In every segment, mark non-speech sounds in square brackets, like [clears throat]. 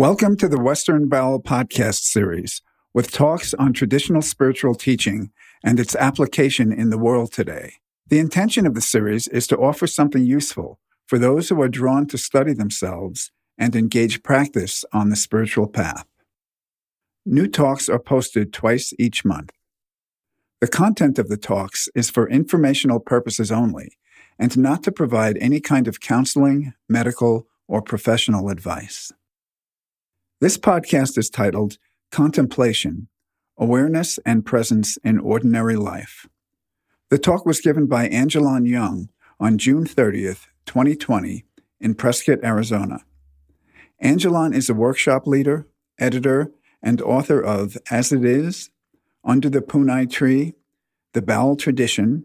Welcome to the Western Baul podcast series with talks on traditional spiritual teaching and its application in the world today. The intention of the series is to offer something useful for those who are drawn to study themselves and engage practice on the spiritual path. New talks are posted twice each month. The content of the talks is for informational purposes only and not to provide any kind of counseling, medical, or professional advice. This podcast is titled Contemplation Awareness and Presence in Ordinary Life. The talk was given by Angelon Young on June 30th, 2020, in Prescott, Arizona. Angelon is a workshop leader, editor, and author of As It Is, Under the Punnai Tree, The Baul Tradition,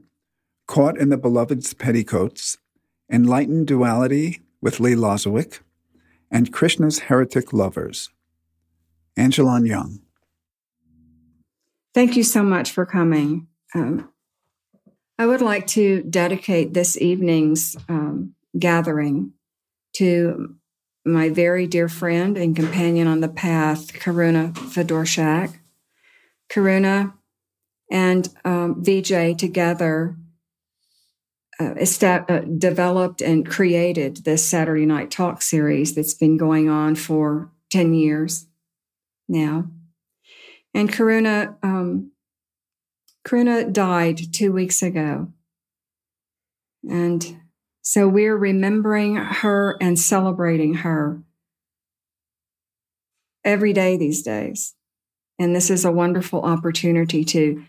Caught in the Beloved's Petticoats, Enlightened Duality with Lee Lozowick, and Krishna's Heretic Lovers. Angelon Young. Thank you so much for coming. Um, I would like to dedicate this evening's um, gathering to my very dear friend and companion on the path, Karuna Fedorshak. Karuna and um, Vijay together uh, uh, developed and created this Saturday Night Talk series that's been going on for 10 years now. And Karuna, um, Karuna died two weeks ago. And so we're remembering her and celebrating her every day these days. And this is a wonderful opportunity to,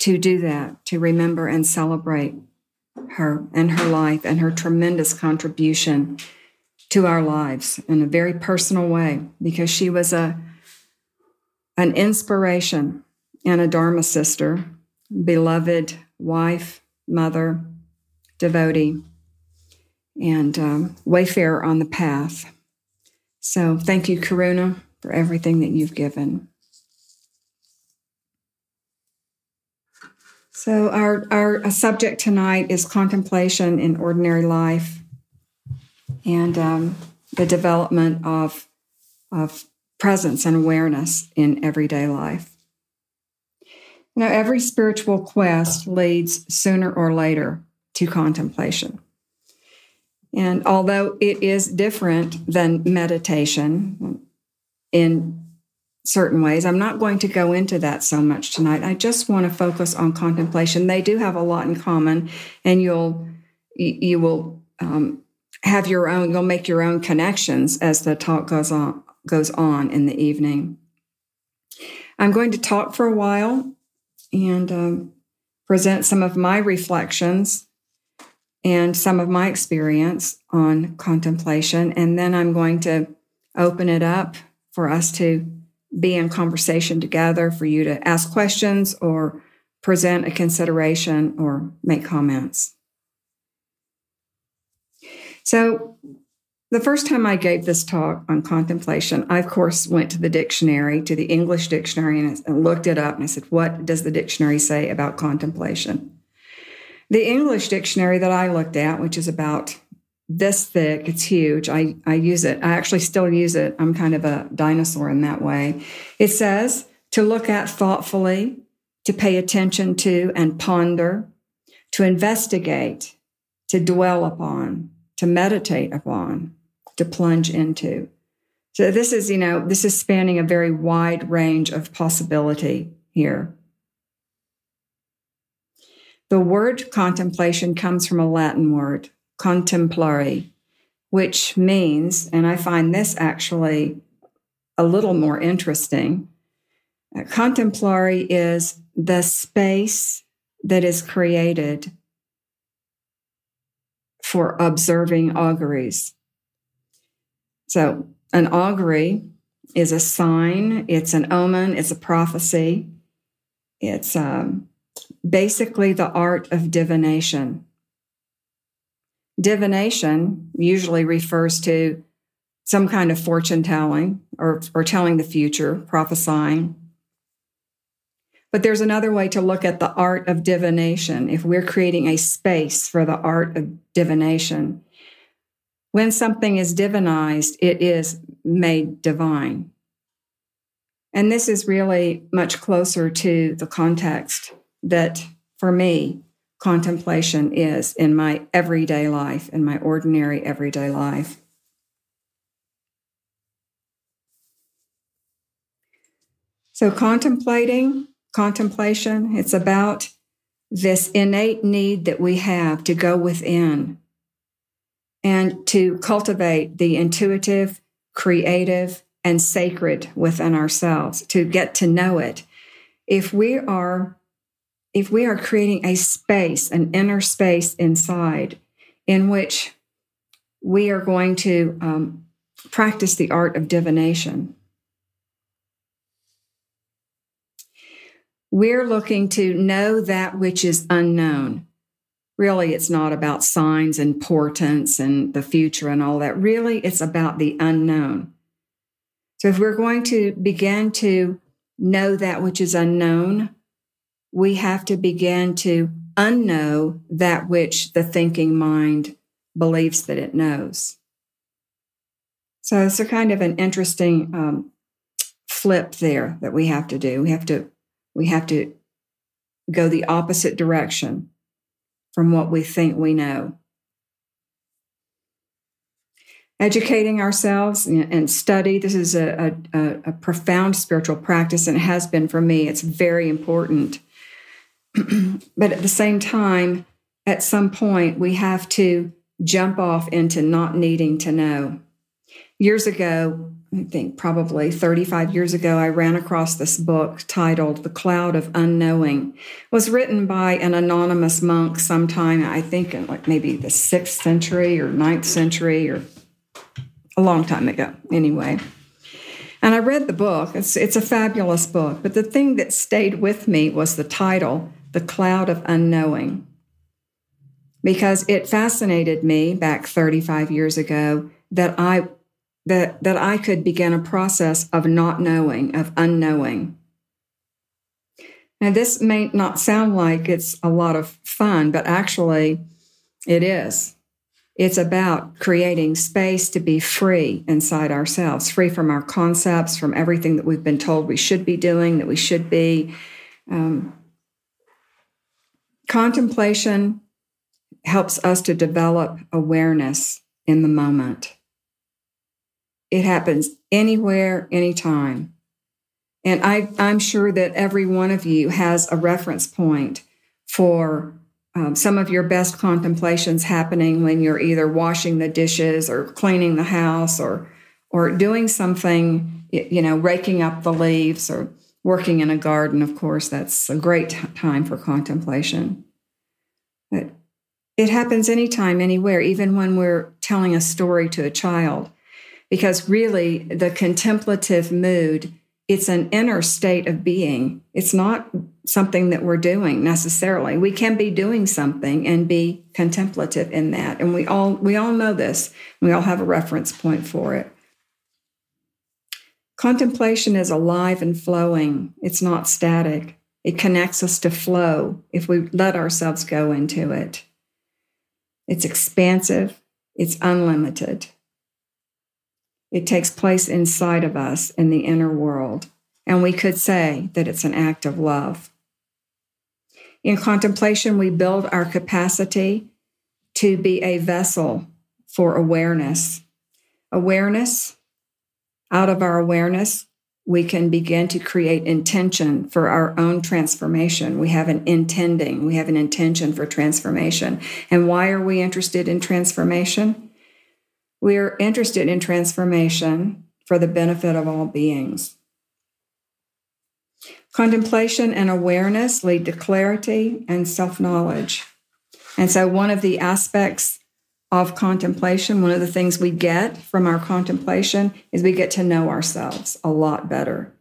to do that, to remember and celebrate her and her life and her tremendous contribution to our lives in a very personal way because she was a an inspiration and a dharma sister beloved wife mother devotee and um, wayfarer on the path. So thank you karuna for everything that you've given So, our, our subject tonight is contemplation in ordinary life and um, the development of, of presence and awareness in everyday life. Now, every spiritual quest leads sooner or later to contemplation. And although it is different than meditation in certain ways. I'm not going to go into that so much tonight. I just want to focus on contemplation. They do have a lot in common, and you'll you will um, have your own. You'll make your own connections as the talk goes on goes on in the evening. I'm going to talk for a while and um, present some of my reflections and some of my experience on contemplation, and then I'm going to open it up for us to be in conversation together, for you to ask questions or present a consideration or make comments. So, the first time I gave this talk on contemplation, I, of course, went to the dictionary, to the English dictionary, and looked it up. And I said, What does the dictionary say about contemplation? The English dictionary that I looked at, which is about this thick. It's huge. I, I use it. I actually still use it. I'm kind of a dinosaur in that way. It says to look at thoughtfully, to pay attention to and ponder, to investigate, to dwell upon, to meditate upon, to plunge into. So this is, you know, this is spanning a very wide range of possibility here. The word contemplation comes from a Latin word, contemplare, which means, and I find this actually a little more interesting. Uh, contemplare is the space that is created for observing auguries. So, an augury is a sign, it's an omen, it's a prophecy. It's um, basically the art of divination. Divination usually refers to some kind of fortune telling or, or telling the future, prophesying. But there's another way to look at the art of divination. If we're creating a space for the art of divination, When something is divinized, it is made divine. And this is really much closer to the context that, for me, contemplation is in my everyday life, in my ordinary everyday life. So, contemplating, contemplation, it's about this innate need that we have to go within and to cultivate the intuitive, creative, and sacred within ourselves, to get to know it. If we are if we are creating a space, an inner space inside in which we are going to um, practice the art of divination, We're looking to know that which is unknown. Really, it's not about signs and portents and the future and all that. Really, it's about the unknown. So, if we're going to begin to know that which is unknown, we have to begin to unknow that which the thinking mind believes that it knows. So, it's a kind of an interesting um, flip there that we have to do. We have to we have to go the opposite direction from what we think we know. Educating ourselves and study. This is a, a, a profound spiritual practice, and has been for me. It's very important. [clears throat] but at the same time, at some point, we have to jump off into not needing to know. Years ago, I think probably 35 years ago, I ran across this book titled The Cloud of Unknowing. It was written by an anonymous monk sometime, I think in like maybe the sixth century or ninth century or a long time ago, anyway. And I read the book. It's, it's a fabulous book. But the thing that stayed with me was the title, The Cloud of Unknowing, because it fascinated me back 35 years ago that I that, that I could begin a process of not knowing, of unknowing. Now, this may not sound like it's a lot of fun, but actually it is. It's about creating space to be free inside ourselves, free from our concepts, from everything that we've been told we should be doing, that we should be. Um, contemplation helps us to develop awareness in the moment. It happens anywhere, anytime. And I, I'm sure that every one of you has a reference point for um, some of your best contemplations happening when you're either washing the dishes or cleaning the house or or doing something, you know, raking up the leaves or working in a garden. Of course, that's a great time for contemplation. But it happens anytime, anywhere, even when we're telling a story to a child because really the contemplative mood it's an inner state of being it's not something that we're doing necessarily we can be doing something and be contemplative in that and we all we all know this we all have a reference point for it contemplation is alive and flowing it's not static it connects us to flow if we let ourselves go into it it's expansive it's unlimited it takes place inside of us in the inner world. And we could say that it's an act of love. In contemplation, we build our capacity to be a vessel for awareness. Awareness, out of our awareness, we can begin to create intention for our own transformation. We have an intending, we have an intention for transformation. And why are we interested in transformation? We're interested in transformation for the benefit of all beings. Contemplation and awareness lead to clarity and self knowledge. And so, one of the aspects of contemplation, one of the things we get from our contemplation is we get to know ourselves a lot better.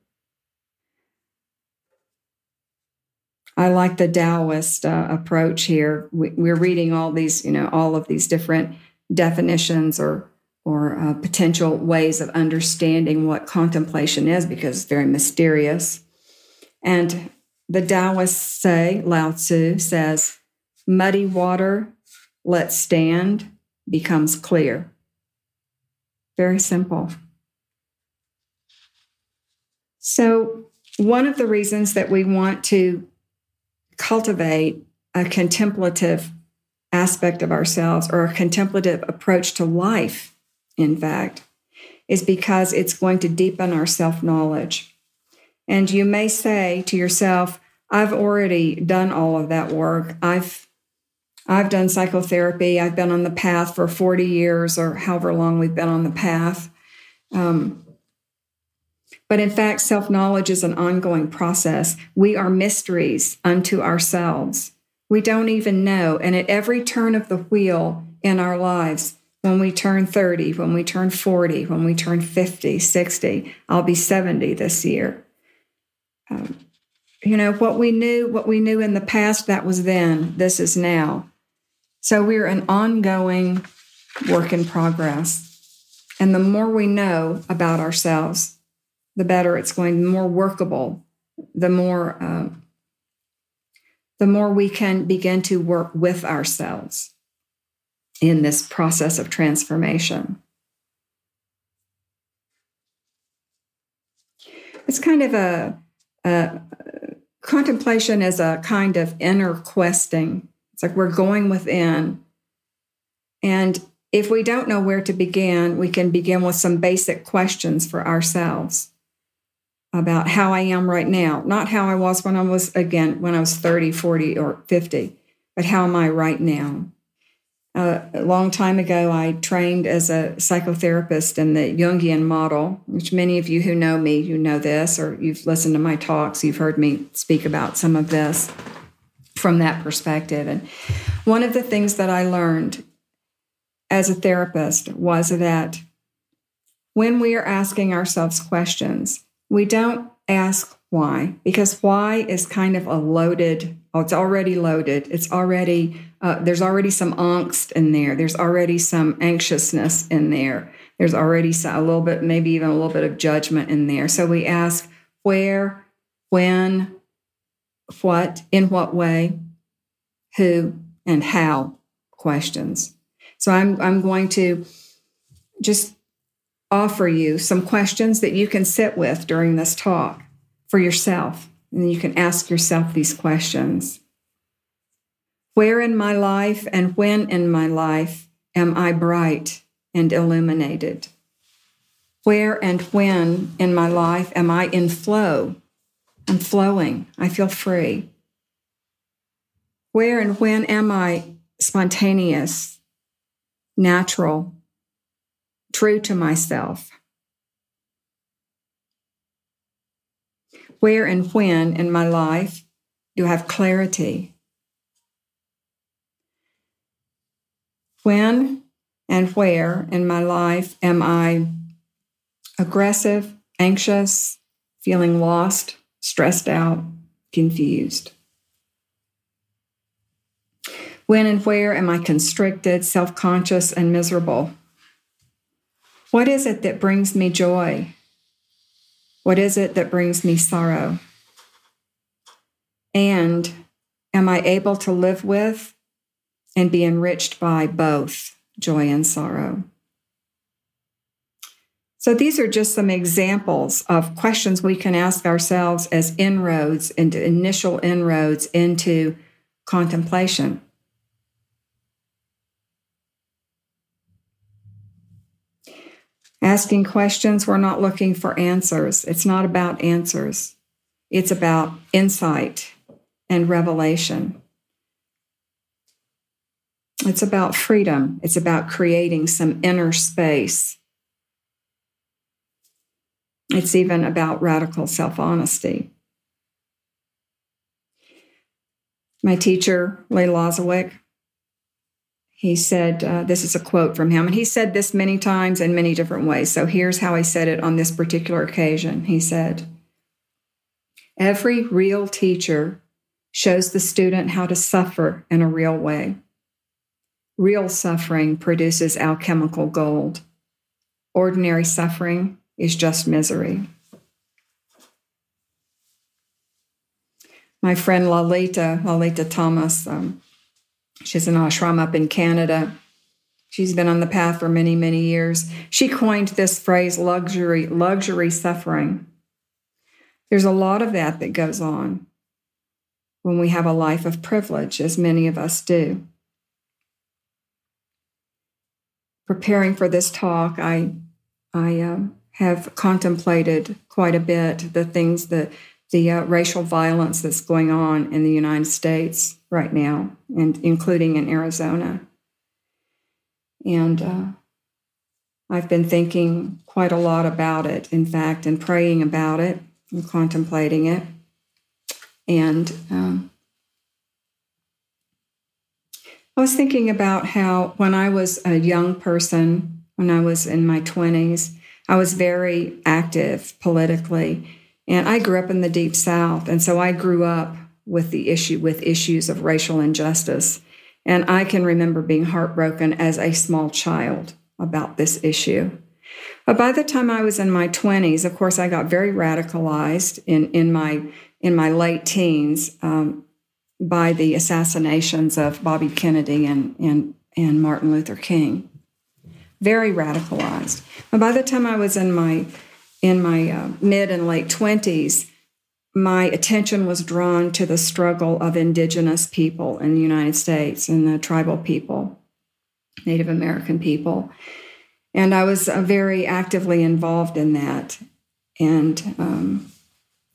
I like the Taoist uh, approach here. We, are reading all these, you know, all of these different definitions or or uh, potential ways of understanding what contemplation is because it's very mysterious. And the Taoists say, Lao Tzu says, muddy water let stand becomes clear. Very simple. So, one of the reasons that we want to cultivate a contemplative aspect of ourselves or a contemplative approach to life, in fact, is because it's going to deepen our self knowledge. And you may say to yourself, I've already done all of that work. I've I've done psychotherapy. I've been on the path for 40 years or however long we've been on the path. Um, but in fact, self knowledge is an ongoing process. We are mysteries unto ourselves. We don't even know. And at every turn of the wheel in our lives, when we turn 30, when we turn 40, when we turn 50, 60, I'll be 70 this year. Um, you know, what we knew, what we knew in the past, that was then, this is now. So we're an ongoing work in progress. And the more we know about ourselves, the better it's going, the more workable, the more uh, the more we can begin to work with ourselves in this process of transformation. It's kind of a, a contemplation as a kind of inner questing. It's like we're going within. And if we don't know where to begin, we can begin with some basic questions for ourselves about how I am right now, not how I was when I was, again, when I was 30, 40, or 50, but how am I right now? Uh, a long time ago, I trained as a psychotherapist in the Jungian model, which many of you who know me, you know this, or you've listened to my talks, you've heard me speak about some of this from that perspective. And one of the things that I learned as a therapist was that when we are asking ourselves questions, we don't ask why because why is kind of a loaded oh it's already loaded. It's already uh, there's already some angst in there. There's already some anxiousness in there. There's already some, a little bit maybe even a little bit of judgment in there. So we ask where when what in what way who and how questions so i'm i'm going to just offer you some questions that you can sit with during this talk for yourself. And you can ask yourself these questions Where in my life and when in my life am I bright and illuminated? Where and when in my life am I in flow? I'm flowing. I feel free. Where and when am I spontaneous, natural, true to myself. Where and when in my life do I have clarity? When and where in my life am I aggressive, anxious, feeling lost, stressed out, confused? When and where am I constricted, self conscious, and miserable? What is it that brings me joy? What is it that brings me sorrow? And am I able to live with and be enriched by both joy and sorrow? So, these are just some examples of questions we can ask ourselves as inroads into initial inroads into contemplation. Asking questions, we're not looking for answers. It's not about answers, it's about insight and revelation. It's about freedom, it's about creating some inner space. It's even about radical self honesty. My teacher, Lee Lozowick, he said, uh, This is a quote from him, and he said this many times in many different ways. So here's how he said it on this particular occasion. He said, Every real teacher shows the student how to suffer in a real way. Real suffering produces alchemical gold. Ordinary suffering is just misery. My friend Lalita, Lalita Thomas, um, She's an ashram up in Canada. She's been on the path for many, many years. She coined this phrase luxury, luxury suffering. There's a lot of that that goes on when we have a life of privilege, as many of us do. Preparing for this talk, I, I uh, have contemplated quite a bit the things that the uh, racial violence that's going on in the United States right now, and including in Arizona. And uh, I've been thinking quite a lot about it, in fact, and praying about it and contemplating it. And um, I was thinking about how when I was a young person, when I was in my 20s, I was very active politically. And I grew up in the deep south. And so I grew up with the issue with issues of racial injustice. And I can remember being heartbroken as a small child about this issue. But by the time I was in my 20s, of course, I got very radicalized in, in, my, in my late teens um, by the assassinations of Bobby Kennedy and, and, and Martin Luther King. Very radicalized. But by the time I was in my, in my uh, mid and late 20s, my attention was drawn to the struggle of indigenous people in the United States and the tribal people, Native American people. And I was uh, very actively involved in that. And um,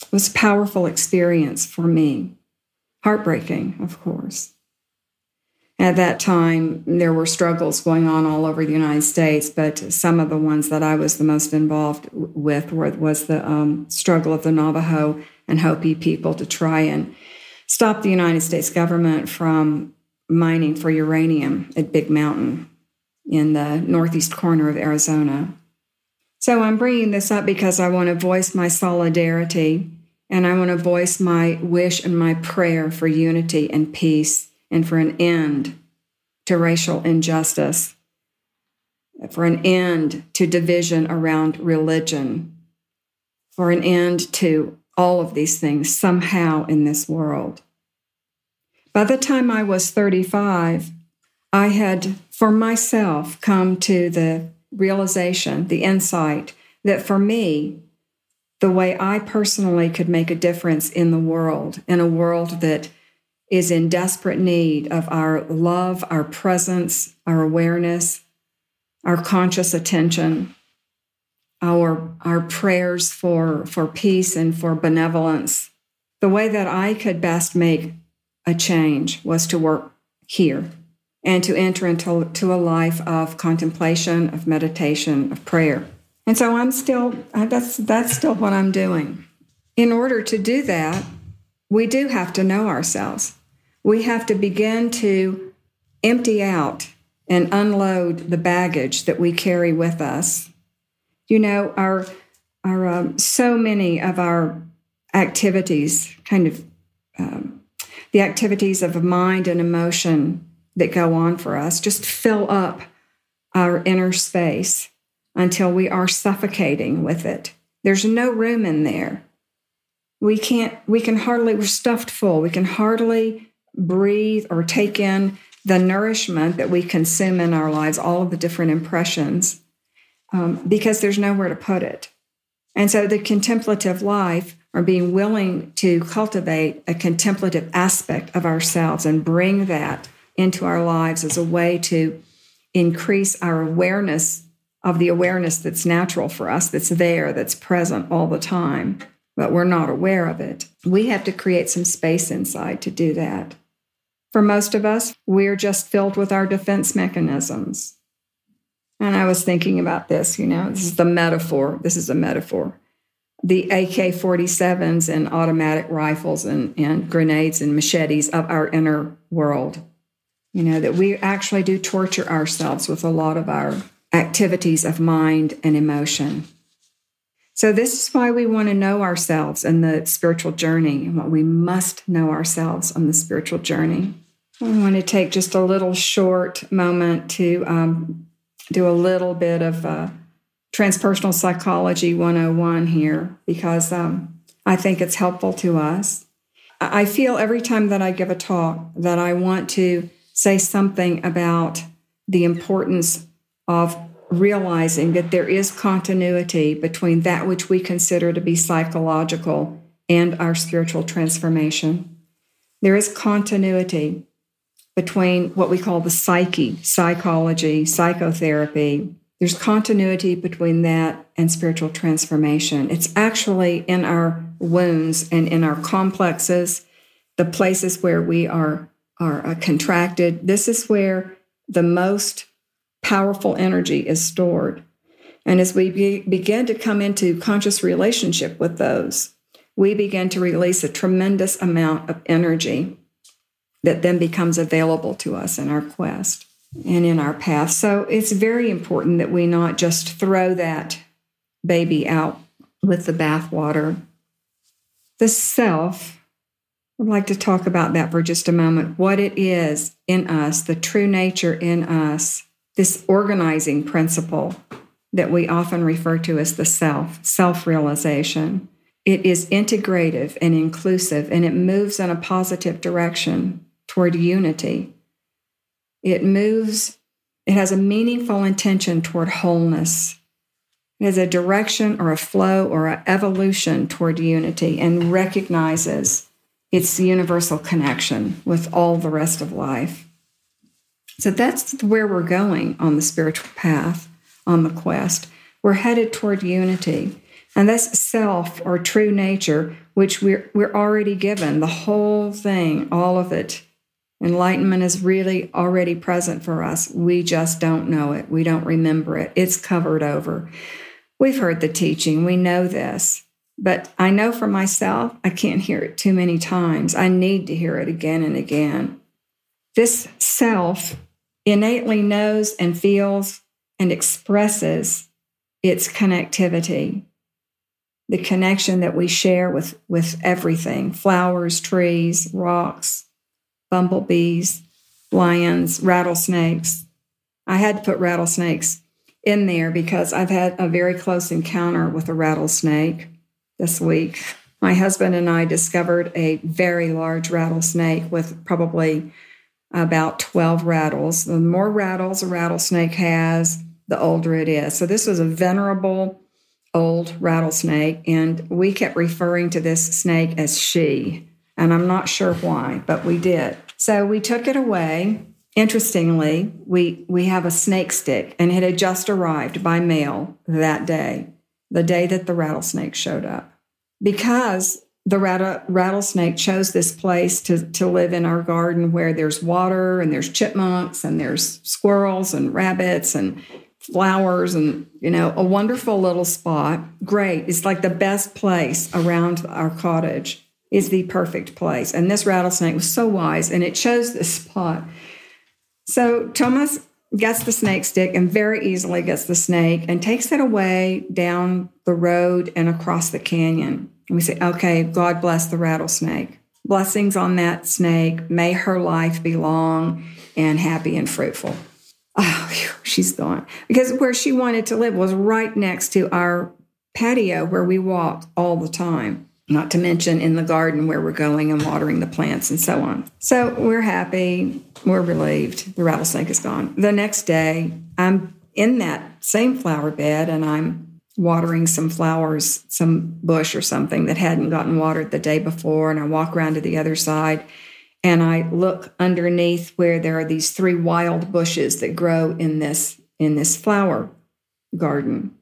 it was a powerful experience for me. Heartbreaking, of course. At that time, there were struggles going on all over the United States, but some of the ones that I was the most involved with were, was the um, struggle of the Navajo and Hopi people to try and stop the United States government from mining for uranium at Big Mountain in the northeast corner of Arizona. So I'm bringing this up because I want to voice my solidarity and I want to voice my wish and my prayer for unity and peace and for an end to racial injustice, for an end to division around religion, for an end to all of these things somehow in this world. By the time I was 35, I had for myself come to the realization, the insight that for me, the way I personally could make a difference in the world, in a world that is in desperate need of our love, our presence, our awareness, our conscious attention, our, our prayers for, for peace and for benevolence. The way that I could best make a change was to work here and to enter into to a life of contemplation, of meditation, of prayer. And so I'm still that's that's still what I'm doing. In order to do that, we do have to know ourselves. We have to begin to empty out and unload the baggage that we carry with us you know, our our um, so many of our activities, kind of um, the activities of mind and emotion that go on for us, just fill up our inner space until we are suffocating with it. There's no room in there. We can't, we can hardly, we're stuffed full. We can hardly breathe or take in the nourishment that we consume in our lives, all of the different impressions um, because there's nowhere to put it. And so the contemplative life, or being willing to cultivate a contemplative aspect of ourselves and bring that into our lives as a way to increase our awareness of the awareness that's natural for us, that's there, that's present all the time, but we're not aware of it. We have to create some space inside to do that. For most of us, we're just filled with our defense mechanisms. And I was thinking about this, you know, this is mm-hmm. the metaphor. This is a metaphor. The AK 47s and automatic rifles and, and grenades and machetes of our inner world. You know, that we actually do torture ourselves with a lot of our activities of mind and emotion. So, this is why we want to know ourselves in the spiritual journey and what we must know ourselves on the spiritual journey. I want to take just a little short moment to um, do a little bit of uh, transpersonal psychology 101 here because um, I think it's helpful to us. I feel every time that I give a talk that I want to say something about the importance of realizing that there is continuity between that which we consider to be psychological and our spiritual transformation. There is continuity between what we call the psyche, psychology, psychotherapy. There's continuity between that and spiritual transformation. It's actually in our wounds and in our complexes, the places where we are, are uh, contracted. This is where the most powerful energy is stored. And as we be, begin to come into conscious relationship with those, we begin to release a tremendous amount of energy that then becomes available to us in our quest and in our path. So it's very important that we not just throw that baby out with the bathwater. The self, I'd like to talk about that for just a moment. What it is in us, the true nature in us, this organizing principle that we often refer to as the self, self realization. It is integrative and inclusive, and it moves in a positive direction toward unity. It moves, it has a meaningful intention toward wholeness. It has a direction or a flow or an evolution toward unity and recognizes its universal connection with all the rest of life. So that's where we're going on the spiritual path, on the quest. We're headed toward unity. And that's self or true nature, which we're, we're already given, the whole thing, all of it Enlightenment is really already present for us. We just don't know it. We don't remember it. It's covered over. We've heard the teaching, we know this. But I know for myself, I can't hear it too many times. I need to hear it again and again. This self innately knows and feels and expresses its connectivity, the connection that we share with, with everything flowers, trees, rocks, bumblebees, lions, rattlesnakes. I had to put rattlesnakes in there because I've had a very close encounter with a rattlesnake this week. My husband and I discovered a very large rattlesnake with probably about 12 rattles. The more rattles a rattlesnake has, the older it is. So this was a venerable old rattlesnake, and we kept referring to this snake as she. And I'm not sure why, but we did. So we took it away. Interestingly, we, we have a snake stick, and it had just arrived by mail that day, the day that the rattlesnake showed up. Because the rattlesnake chose this place to, to live in our garden where there's water and there's chipmunks and there's squirrels and rabbits and flowers and you know a wonderful little spot great it's like the best place around our cottage is the perfect place. And this rattlesnake was so wise and it chose this spot. So Thomas gets the snake stick and very easily gets the snake and takes it away down the road and across the canyon. And we say, okay, God bless the rattlesnake. Blessings on that snake. May her life be long and happy and fruitful. Oh, she's gone. Because where she wanted to live was right next to our patio where we walked all the time not to mention in the garden where we're going and watering the plants and so on. So we're happy, we're relieved. The rattlesnake is gone. The next day, I'm in that same flower bed and I'm watering some flowers, some bush or something that hadn't gotten watered the day before. And I walk around to the other side and I look underneath where there are these three wild bushes that grow in this in this flower garden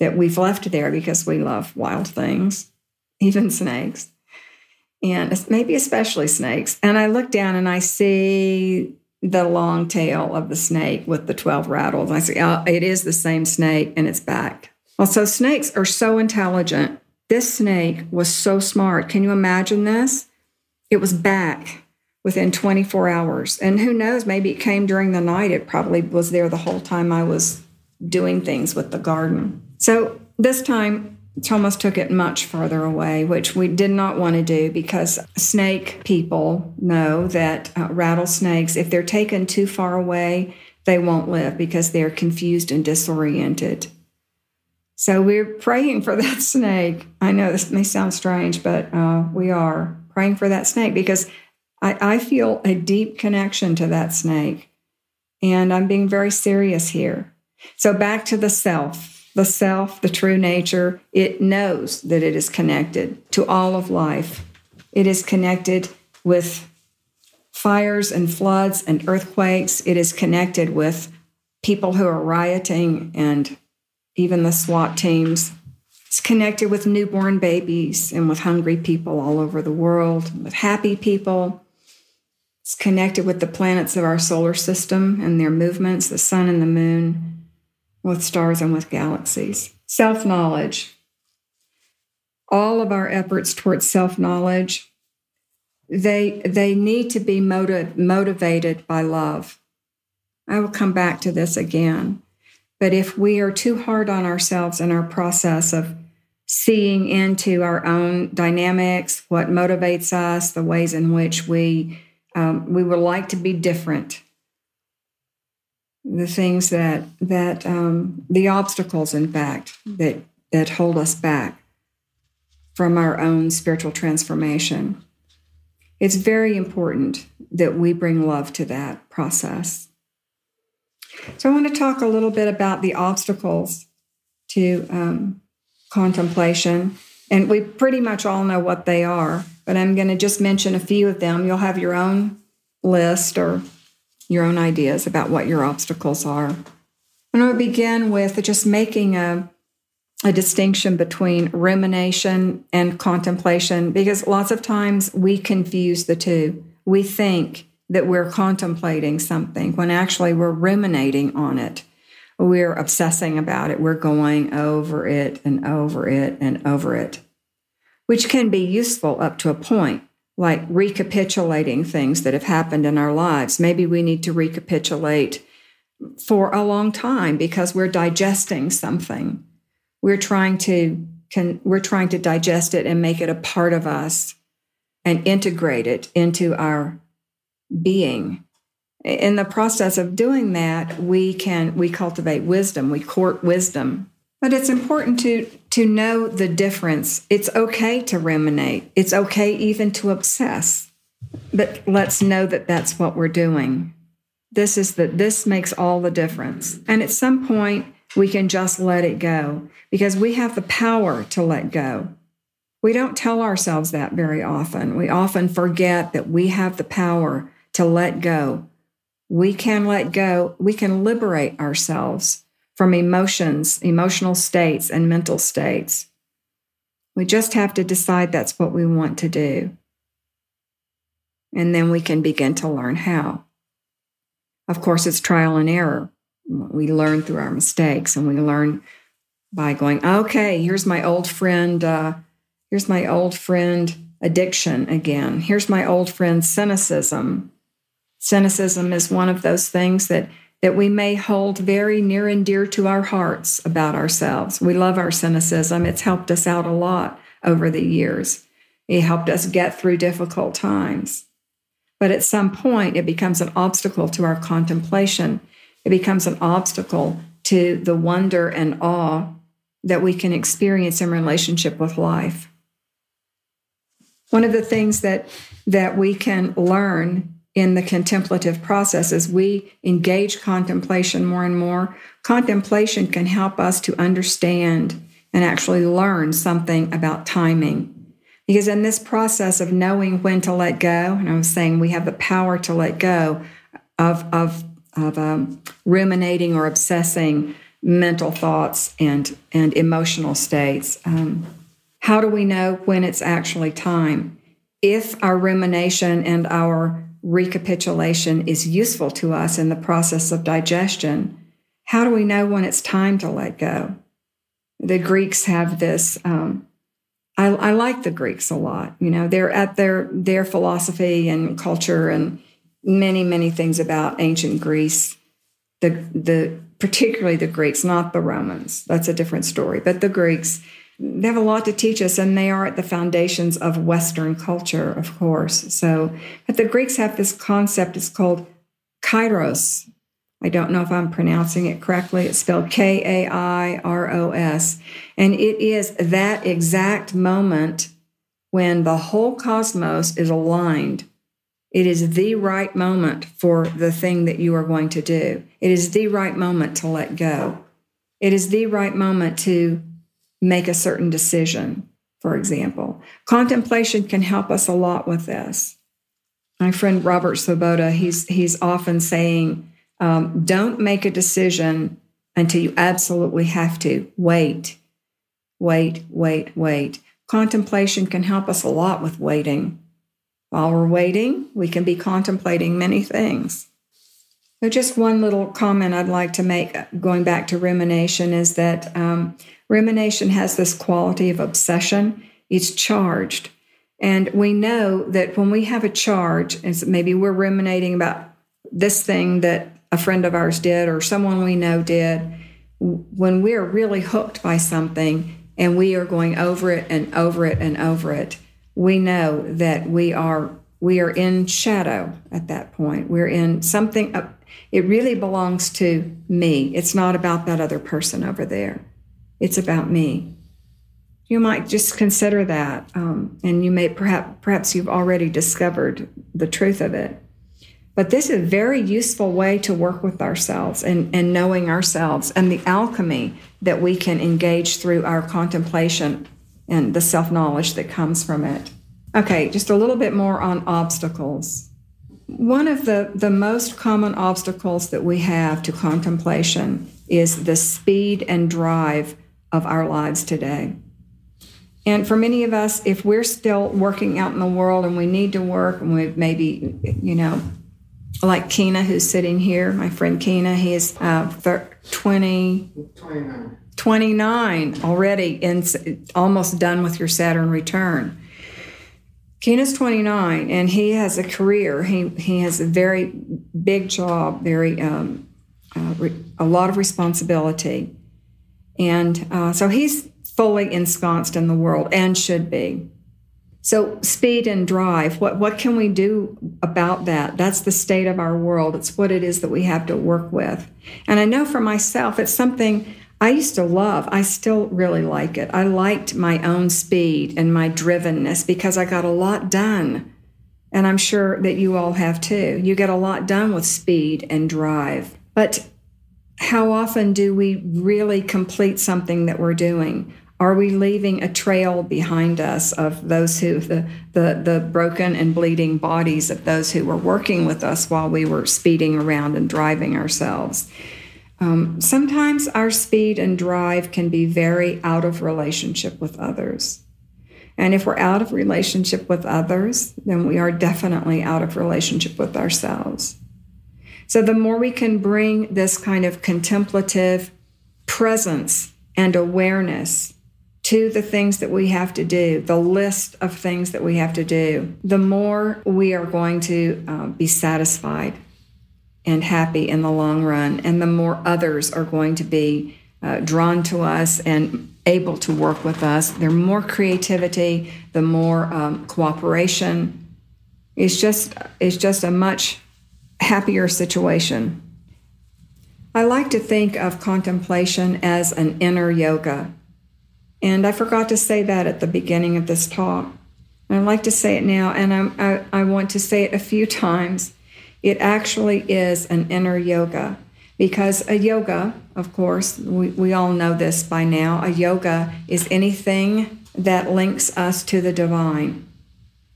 that we've left there because we love wild things [laughs] even snakes, and maybe especially snakes. And I look down and I see the long tail of the snake with the 12 rattles. I say, oh, it is the same snake and it's back. So snakes are so intelligent. This snake was so smart. Can you imagine this? It was back within 24 hours. And who knows, maybe it came during the night. It probably was there the whole time I was doing things with the garden. So this time Thomas took it much further away, which we did not want to do because snake people know that uh, rattlesnakes, if they're taken too far away, they won't live because they're confused and disoriented. So we're praying for that snake. I know this may sound strange, but uh, we are praying for that snake because I, I feel a deep connection to that snake. And I'm being very serious here. So back to the self. The self, the true nature, it knows that it is connected to all of life. It is connected with fires and floods and earthquakes. It is connected with people who are rioting and even the SWAT teams. It's connected with newborn babies and with hungry people all over the world, with happy people. It's connected with the planets of our solar system and their movements, the sun and the moon, with stars and with galaxies. Self knowledge. All of our efforts towards self knowledge, they, they need to be motiv- motivated by love. I will come back to this again. But if we are too hard on ourselves in our process of seeing into our own dynamics, what motivates us, the ways in which we um, we would like to be different, the things that that um, the obstacles, in fact, that that hold us back from our own spiritual transformation. It's very important that we bring love to that process. So I want to talk a little bit about the obstacles to um, contemplation. And we pretty much all know what they are, but I'm going to just mention a few of them. You'll have your own list or your own ideas about what your obstacles are. I'm going to begin with just making a, a distinction between rumination and contemplation because lots of times we confuse the two. We think that we're contemplating something when actually we're ruminating on it. We're obsessing about it. We're going over it and over it and over it, which can be useful up to a point, like recapitulating things that have happened in our lives. Maybe we need to recapitulate for a long time because we're digesting something. We're trying to can, we're trying to digest it and make it a part of us and integrate it into our being. In the process of doing that, we can we cultivate wisdom, we court wisdom. But it's important to to know the difference. It's okay to ruminate. It's okay even to obsess. But let's know that that's what we're doing. This is that this makes all the difference. And at some point we can just let it go because we have the power to let go. We don't tell ourselves that very often. We often forget that we have the power to let go. We can let go, we can liberate ourselves from emotions, emotional states, and mental states. We just have to decide that's what we want to do. And then we can begin to learn how. Of course, it's trial and error. We learn through our mistakes and we learn by going, okay, here's my old friend, uh, here's my old friend addiction again. Here's my old friend cynicism. Cynicism is one of those things that that we may hold very near and dear to our hearts about ourselves. We love our cynicism. It's helped us out a lot over the years. It helped us get through difficult times. But at some point, it becomes an obstacle to our contemplation. It becomes an obstacle to the wonder and awe that we can experience in relationship with life. One of the things that, that we can learn in the contemplative process as we engage contemplation more and more contemplation can help us to understand and actually learn something about timing. Because in this process of knowing when to let go and i was saying we have the power to let go of of of um, ruminating or obsessing mental thoughts and and emotional states um, how do we know when it's actually time? If our rumination and our recapitulation is useful to us in the process of digestion, how do we know when it's time to let go? The Greeks have this. Um, I, I, like the Greeks a lot. You know, they're at their their philosophy and culture and many many things about ancient Greece. The the particularly the Greeks, not the Romans. That's a different story. But the Greeks they have a lot to teach us, and they are at the foundations of Western culture, of course. So, but the Greeks have this concept, it's called kairos. I don't know if I'm pronouncing it correctly. It's spelled K A I R O S. And it is that exact moment when the whole cosmos is aligned It is the right moment for the thing that you are going to do. It is the right moment to let go. It is the right moment to make a certain decision, for example. Contemplation can help us a lot with this. My friend Robert Svoboda, he's, he's often saying, um, don't make a decision until you absolutely have to. Wait, wait, wait, wait. Contemplation can help us a lot with waiting. While we're waiting, we can be contemplating many things. So, just one little comment I'd like to make going back to rumination is that um, rumination has this quality of obsession. It's charged. And we know that when we have a charge, and maybe we're ruminating about this thing that a friend of ours did or someone we know did, when we're really hooked by something and we are going over it and over it and over it, we know that we are we are in shadow at that point. We're in something. It really belongs to me. It's not about that other person over there. It's about me. You might just consider that, um, and you may perhaps perhaps you've already discovered the truth of it. But this is a very useful way to work with ourselves and, and knowing ourselves and the alchemy that we can engage through our contemplation and the self knowledge that comes from it. Okay, just a little bit more on obstacles. One of the, the most common obstacles that we have to contemplation is the speed and drive of our lives today. And for many of us, if we're still working out in the world and we need to work, and we maybe, you know, like Keena, who's sitting here, my friend Keena, he is uh, 20, 29. 29 already, and almost done with your Saturn return. Keena's 29 and he has a career. He, he has a very big job, very um, uh, re- a lot of responsibility. And uh, so he's fully ensconced in the world and should be. So, speed and drive, what, what can we do about that? That's the state of our world. It's what it is that we have to work with. And I know for myself, it's something I used to love. I still really like it. I liked my own speed and my drivenness because I got a lot done. And I'm sure that you all have too. You get a lot done with speed and drive. But how often do we really complete something that we're doing? Are we leaving a trail behind us of those who, the, the, the broken and bleeding bodies of those who were working with us while we were speeding around and driving ourselves? Um, sometimes our speed and drive can be very out of relationship with others. And if we're out of relationship with others, then we are definitely out of relationship with ourselves. So the more we can bring this kind of contemplative presence and awareness to the things that we have to do, the list of things that we have to do, the more we are going to uh, be satisfied and happy in the long run, and the more others are going to be uh, drawn to us and able to work with us. The more creativity, the more um, cooperation. It's just it's just a much happier situation. I like to think of contemplation as an inner yoga. And I forgot to say that at the beginning of this talk. I'd like to say it now, and I, I, I want to say it a few [laughs] times. It actually is an inner yoga because a yoga, of course, we, we all know this by now, a yoga is anything that links us to the divine.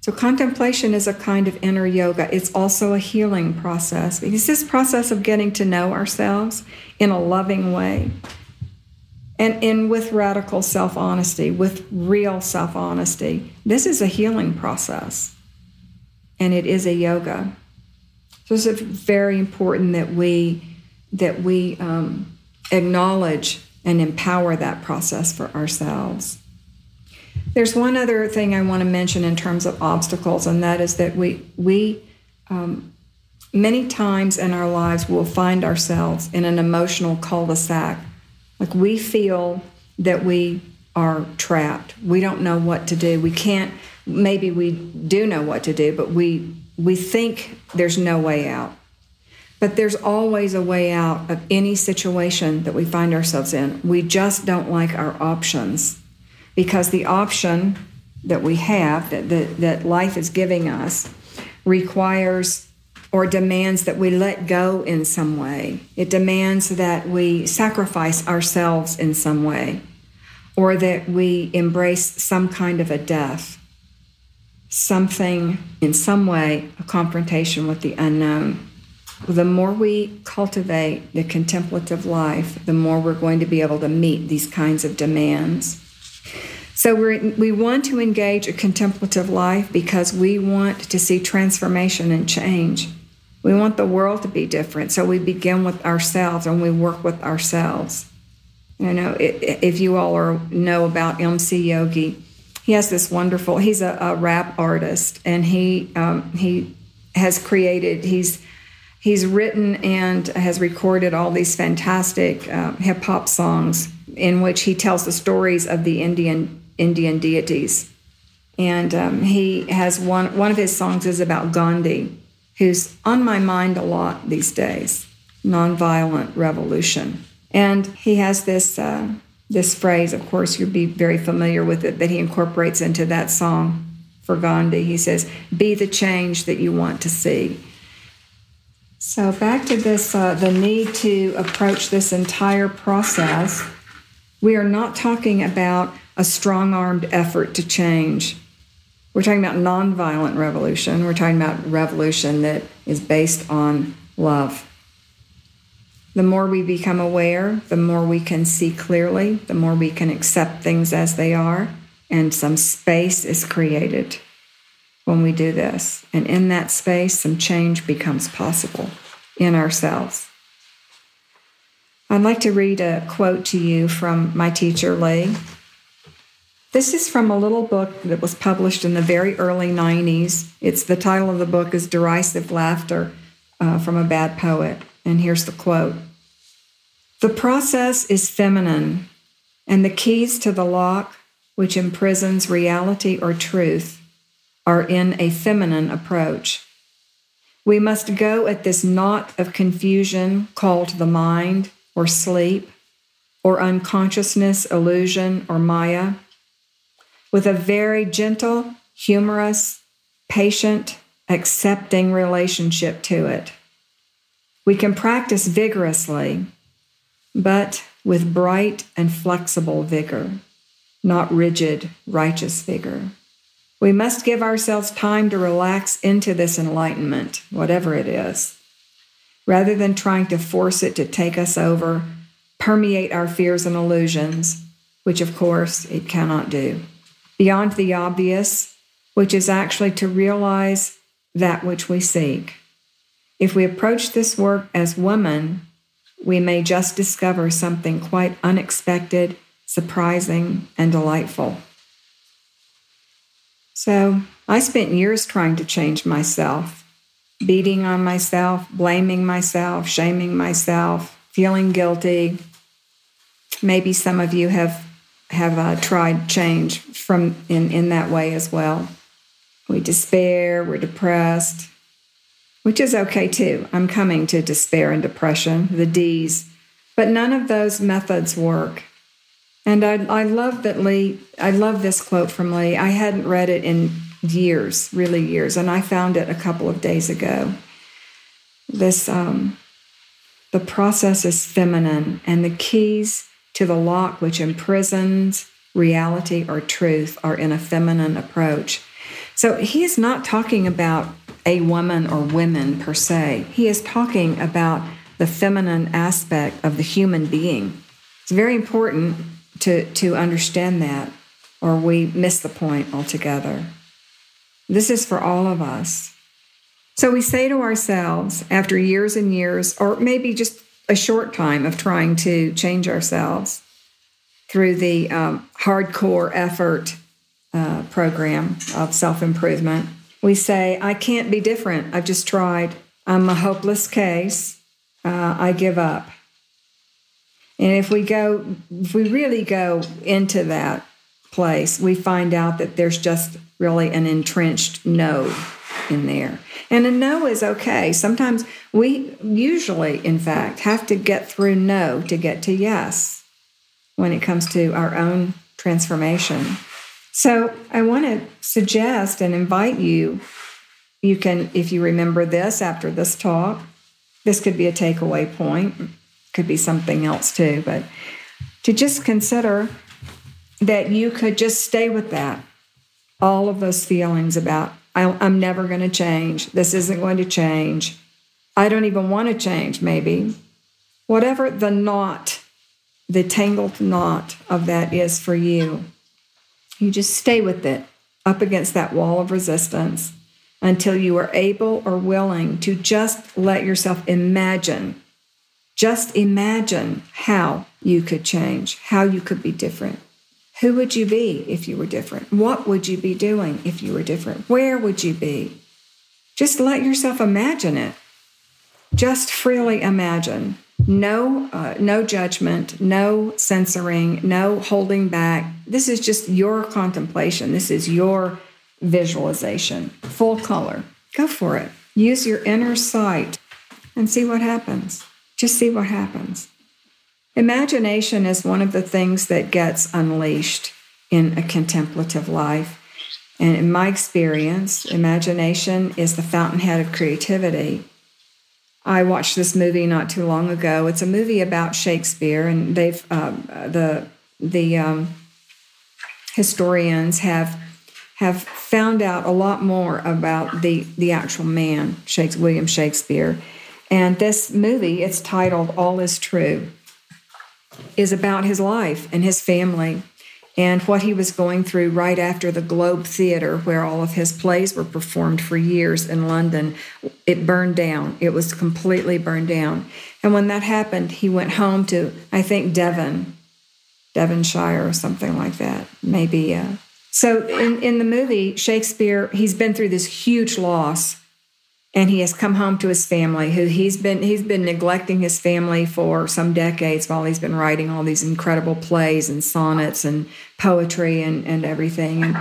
So, contemplation is a kind of inner yoga. It's also a healing process. It's this process of getting to know ourselves in a loving way and in with radical self honesty, with real self honesty. This is a healing process, and it is a yoga. So it's very important that we that we um, acknowledge and empower that process for ourselves. There's one other thing I want to mention in terms of obstacles, and that is that we we um, many times in our lives will find ourselves in an emotional cul-de-sac. Like we feel that we are trapped. We don't know what to do. We can't. Maybe we do know what to do, but we we think there's no way out. But there's always a way out of any situation that we find ourselves in. We just don't like our options because the option that we have, that, that, that life is giving us, requires or demands that we let go in some way. It demands that we sacrifice ourselves in some way, or that we embrace some kind of a death, something in some way, a confrontation with the unknown. The more we cultivate the contemplative life, the more we're going to be able to meet these kinds of demands. So we we want to engage a contemplative life because we want to see transformation and change. We want the world to be different. So we begin with ourselves and we work with ourselves. You know, if you all are, know about MC Yogi, he has this wonderful. He's a, a rap artist, and he um, he has created. He's he's written and has recorded all these fantastic uh, hip hop songs in which he tells the stories of the Indian Indian deities. And um, he has one one of his songs is about Gandhi, who's on my mind a lot these days nonviolent revolution. And he has this, uh, this phrase, of course, you'll be very familiar with it, that he incorporates into that song for Gandhi. He says, Be the change that you want to see. So, back to this uh, the need to approach this entire process. We are not talking about a strong armed effort to change. We're talking about nonviolent revolution. We're talking about revolution that is based on love. The more we become aware, the more we can see clearly, the more we can accept things as they are, and some space is created when we do this. And in that space, some change becomes possible in ourselves. I'd like to read a quote to you from my teacher, Lee. This is from a little book that was published in the very early 90s. It's the title of the book is Derisive Laughter uh, from a Bad Poet. And here's the quote The process is feminine, and the keys to the lock, which imprisons reality or truth, are in a feminine approach. We must go at this knot of confusion called the mind or sleep or unconsciousness, illusion, or Maya with a very gentle, humorous, patient, accepting relationship to it. We can practice vigorously, but with bright and flexible vigor, not rigid, righteous vigor. We must give ourselves time to relax into this enlightenment, whatever it is, rather than trying to force it to take us over, permeate our fears and illusions, which of course it cannot do beyond the obvious, which is actually to realize that which we seek. If we approach this work as woman, we may just discover something quite unexpected, surprising, and delightful. So, I spent years trying to change myself, beating on myself, blaming myself, shaming myself, feeling guilty. Maybe some of you have have uh, tried change from in, in that way as well. We despair, we're depressed, which is okay too. I'm coming to despair and depression, the D's, but none of those methods work. And I, I love that Lee, I love this quote from Lee. I hadn't read it in years, really years, and I found it a couple of days ago. This, um, the process is feminine, and the keys to the lock which imprisons reality or truth are in a feminine approach. So he is not talking about a woman or women per se. He is talking about the feminine aspect of the human being. It's very important to, to understand that, or we miss the point altogether. This is for all of us. So we say to ourselves, after years and years, or maybe just a short time of trying to change ourselves through the um, hardcore effort uh, program of self improvement. We say, I can't be different. I've just tried. I'm a hopeless case. Uh, I give up. And if we go, if we really go into that place, we find out that there's just really an entrenched no in there. And a no is okay. Sometimes we usually, in fact, have to get through no to get to yes when it comes to our own transformation. So I want to suggest and invite you you can, if you remember this after this talk, this could be a takeaway point, could be something else too, but to just consider that you could just stay with that. All of those feelings about, I'm never going to change. This isn't going to change. I don't even want to change, maybe. Whatever the knot, the tangled knot of that is for you, you just stay with it up against that wall of resistance until you are able or willing to just let yourself imagine, just imagine how you could change, how you could be different. Who would you be if you were different? What would you be doing if you were different? Where would you be? Just let yourself imagine it. Just freely imagine. No, uh, no judgment, no censoring, no holding back. This is just your contemplation. This is your visualization, full color. Go for it. Use your inner sight and see what happens. Just see what happens. Imagination is one of the things that gets unleashed in a contemplative life. And in my experience, imagination is the fountainhead of creativity. I watched this movie not too long ago. It's a movie about Shakespeare, and they've um, the the um, historians have have found out a lot more about the the actual man, Shakespeare, William Shakespeare. And this movie, it's titled All Is True, is about his life and his family and what he was going through right after the Globe Theatre, where all of his plays were performed for years in London. It burned down. It was completely burned down. And when that happened, he went home to, I think, Devon, Devonshire or something like that, maybe. Uh, so in, in the movie, Shakespeare, he's been through this huge loss and he has come home to his family who he's been he's been neglecting his family for some decades while he's been writing all these incredible plays and sonnets and poetry and, and everything. And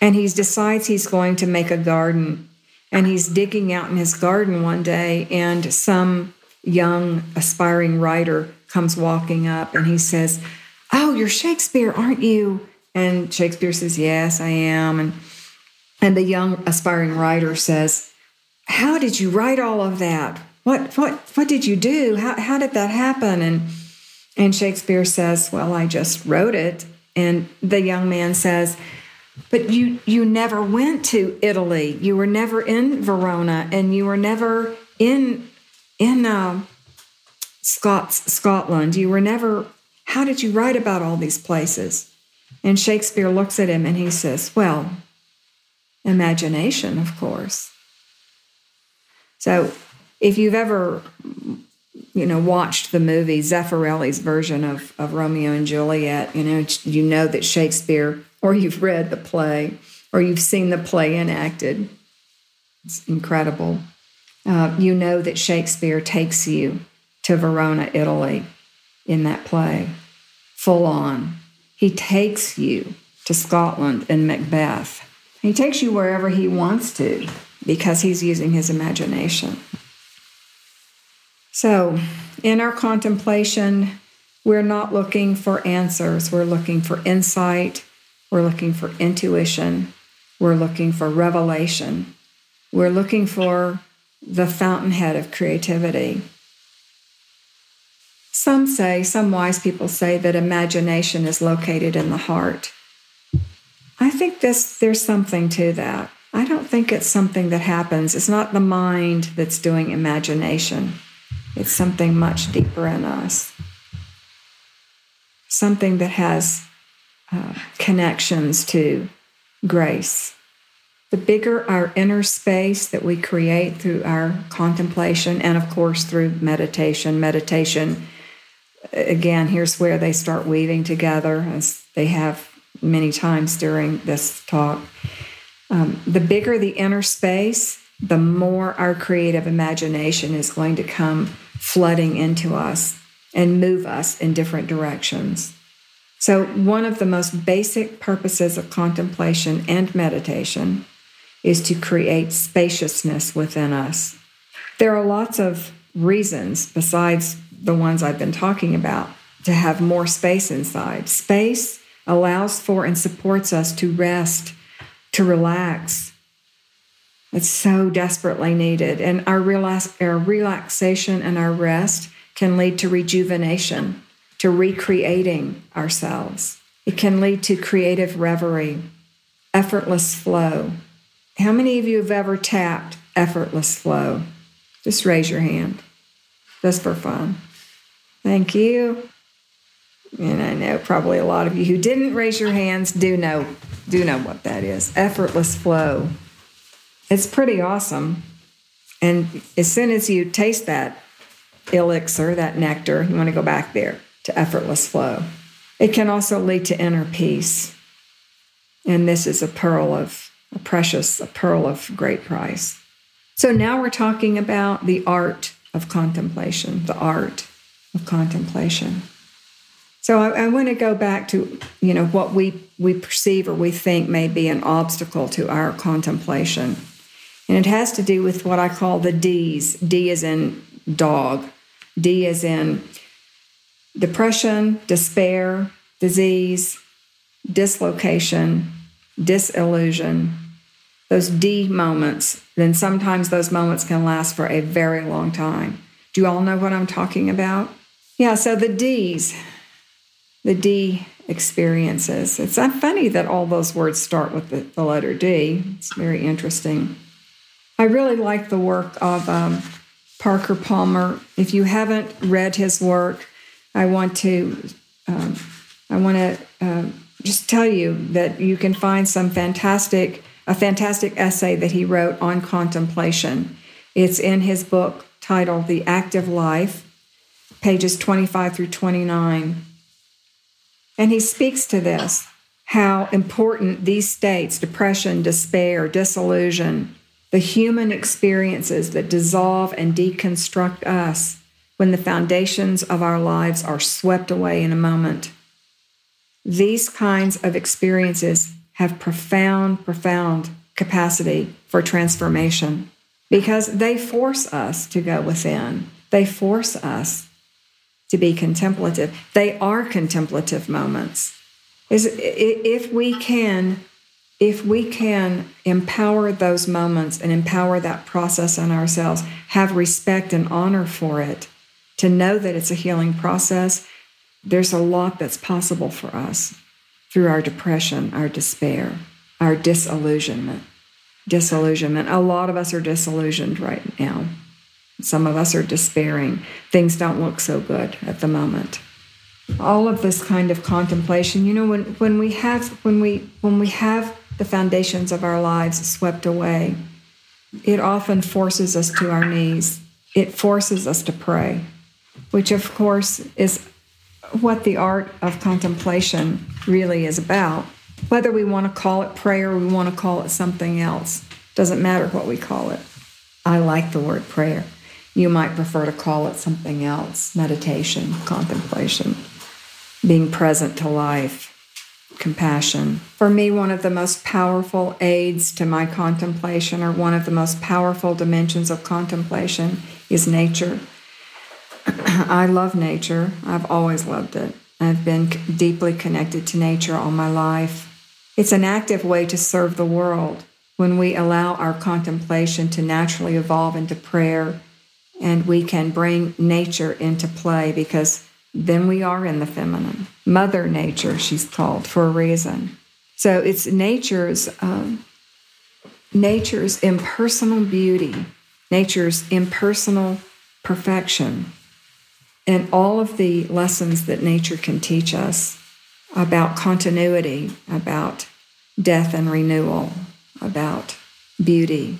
and he decides he's going to make a garden. And he's digging out in his garden one day and some young aspiring writer comes walking up and he says oh you're shakespeare aren't you? And shakespeare says yes i am. And and the young aspiring writer says how did you write all of that? What what what did you do? How how did that happen? And and Shakespeare says, Well, I just wrote it. And the young man says, But you you never went to Italy. You were never in Verona and you were never in in uh, Scots, Scotland. You were never how did you write about all these places? And Shakespeare looks at him and he says, Well, imagination, of course. So if you've ever you know watched the movie Zeffirelli's version of, of Romeo and Juliet, you know you know that Shakespeare, or you've read the play, or you've seen the play enacted. It's incredible. Uh, you know that Shakespeare takes you to Verona, Italy, in that play, full on. He takes you to Scotland in Macbeth. He takes you wherever he wants to because he's using his imagination. So, in our contemplation, we're not looking for answers. We're looking for insight. We're looking for intuition. We're looking for revelation. We're looking for the fountainhead of creativity. Some say, some wise people say that imagination is located in the heart. I think this, there's something to that. I don't think it's something that happens. It's not the mind that's doing imagination, it's something much deeper in us. Something that has uh, connections to grace. The bigger our inner space that we create through our contemplation, and of course through meditation, meditation, again, here's where they start weaving together, as they have many times during this talk um, the bigger the inner space, the more our creative imagination is going to come flooding into us and move us in different directions. So, one of the most basic purposes of contemplation and meditation is to create spaciousness within us. There are lots of reasons, besides the ones I've been talking about, to have more space inside. Space allows for and supports us to rest to relax. It's so desperately needed. And our, relax, our relaxation and our rest can lead to rejuvenation, to recreating ourselves. It can lead to creative reverie, effortless flow. How many of you have ever tapped effortless flow? Just raise your hand, just for fun. Thank you. And I know probably a lot of you who didn't raise your hands do know do know what that is. Effortless flow. It's pretty awesome. And as soon as you taste that elixir, that nectar, you want to go back there to effortless flow. It can also lead to inner peace. And this is a pearl of a precious, a pearl of great price. So now we're talking about the art of contemplation, the art of contemplation. So I, I want to go back to you know what we we perceive or we think may be an obstacle to our contemplation, and it has to do with what I call the D's. D is in dog. D is in depression, despair, disease, dislocation, disillusion. Those D moments, then sometimes those moments can last for a very long time. Do you all know what I'm talking about? Yeah, so the D's the D experiences. It's funny that all those words start with the, the letter D. It's very interesting. I really like the work of um, Parker Palmer. If you haven't read his work, I want to um, I want to uh, just tell you that you can find some fantastic a fantastic essay that he wrote on contemplation. It's in his book titled The Active Life, pages 25 through 29. And he speaks to this how important these states depression, despair, disillusion, the human experiences that dissolve and deconstruct us when the foundations of our lives are swept away in a moment. These kinds of experiences have profound, profound capacity for transformation because they force us to go within. They force us to be contemplative. They are contemplative moments. Is if we can if we can empower those moments and empower that process in ourselves, have respect and honor for it, to know that it's a healing process, there's a lot that's possible for us through our depression, our despair, our disillusionment. Disillusionment. A lot of us are disillusioned right now. Some of us are despairing. Things don't look so good at the moment. All of this kind of contemplation, you know, when, when we have when we when we have the foundations of our lives swept away, it often forces us to our knees. It forces us to pray, which of course is what the art of contemplation really is about. Whether we want to call it prayer or we want to call it something else, doesn't matter what we call it. I like the word prayer. You might prefer to call it something else meditation, contemplation, being present to life, compassion. For me, one of the most powerful aids to my contemplation, or one of the most powerful dimensions of contemplation, is nature. [clears throat] I love nature. I've always loved it. I've been deeply connected to nature all my life. It's an active way to serve the world when we allow our contemplation to naturally evolve into prayer and we can bring nature into play because then we are in the feminine. Mother Nature, she's called for a reason. So it's nature's um, nature's impersonal beauty, nature's impersonal perfection, and all of the lessons that nature can teach us about continuity, about death and renewal, about beauty.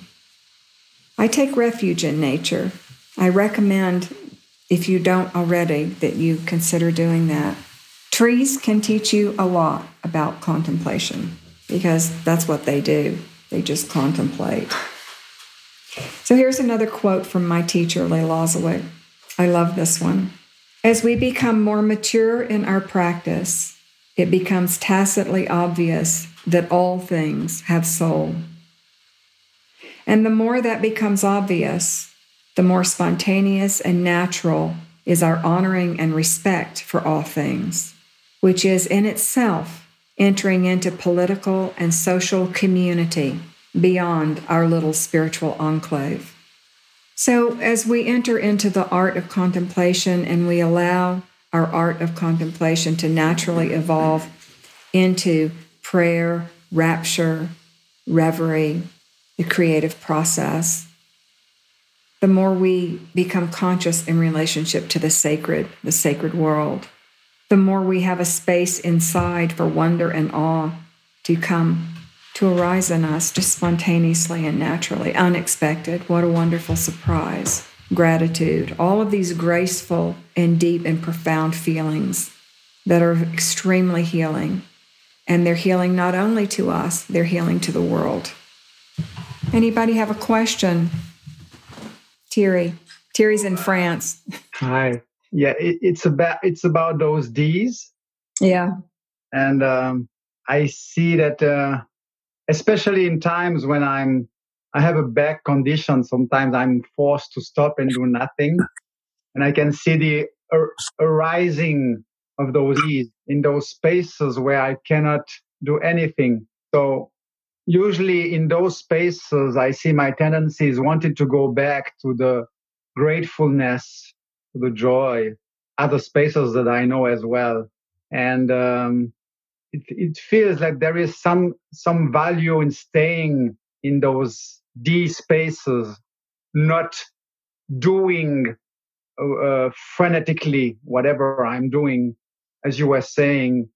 I take refuge in nature I recommend, if you don't already, that you consider doing that. Trees can teach you a lot about contemplation because that's what they do. They just contemplate. So here's another quote from my teacher, Lee Lozowick. I love this one. As we become more mature in our practice, it becomes tacitly obvious that all things have soul. And the more that becomes obvious, the more spontaneous and natural is our honoring and respect for all things, which is in itself entering into political and social community. beyond our little spiritual enclave. So, as we enter into the art of contemplation and we allow our art of contemplation to naturally evolve into prayer, rapture, reverie, the creative process, the more we become conscious in relationship to the sacred, the sacred world, the more we have a space inside for wonder and awe to come to arise in us just spontaneously and naturally, unexpected. What a wonderful surprise. Gratitude, all of these graceful and deep and profound feelings that are extremely healing. And they're healing not only to us, they're healing to the world. Anybody have a question? Thierry. Thierry's in France. Hi. Yeah, it, it's about it's about those D's. Yeah. And um, I see that uh, especially in times when I'm I have a back condition. Sometimes I'm forced to stop and do nothing, and I can see the ar- arising of those D's in those spaces where I cannot do anything. So usually in those spaces, I see my tendencies wanting to go back to the gratefulness, to the joy, other spaces that I know as well. And um, it, it feels like there is some some value in staying in those D spaces, not doing uh, frenetically whatever I'm doing, as you were saying,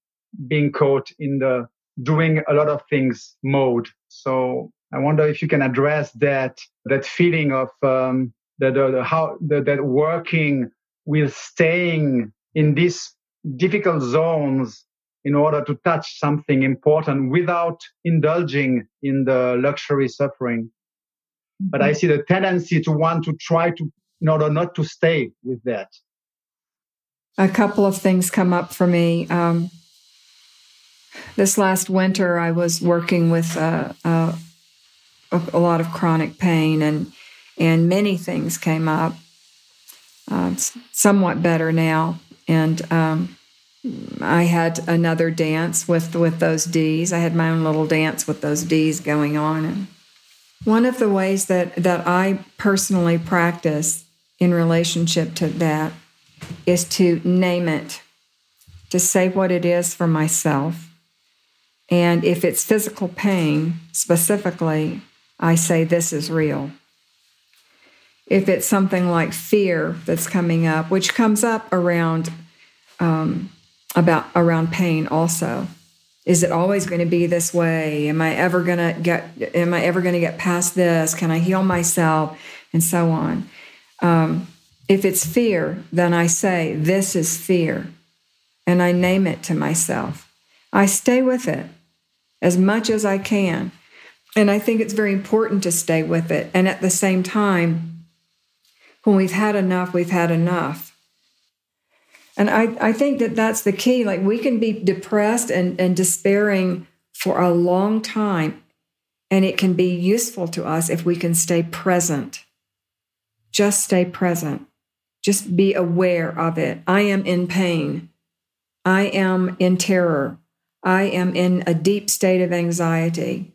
being caught in the doing a lot of things mode. So I wonder if you can address that that feeling of um, the, the how the, that working with staying in these difficult zones in order to touch something important without indulging in the luxury suffering. But I mm-hmm. see the tendency to want to try to, in order not to stay with that. A couple of things come up for me. Um, this last winter, I was working with uh, uh, a, a, lot of chronic pain, and and many things came up. Uh, somewhat better now, and um, I had another dance with with those D's. I had my own little dance with those D's going on. And one of the ways that that I personally practice in relationship to that is to name it, to say what it is for myself. And if it's physical pain specifically, I say this is real. If it's something like fear that's coming up, which comes up around um, about around pain also is it always going to be this way? Am i ever going to get am i ever going to get past this? Can i heal myself? And so on. Um, if it's fear then i say this is fear. And i name it to myself. I stay with it as much as i can and i think it's very important to stay with it and at the same time when we've had enough we've had enough and I, I think that that's the key. Like we can be depressed and, and despairing for a long time, and it can be useful to us if we can stay present. Just stay present. Just be aware of it. I am in pain. I am in terror. I am in a deep state of anxiety.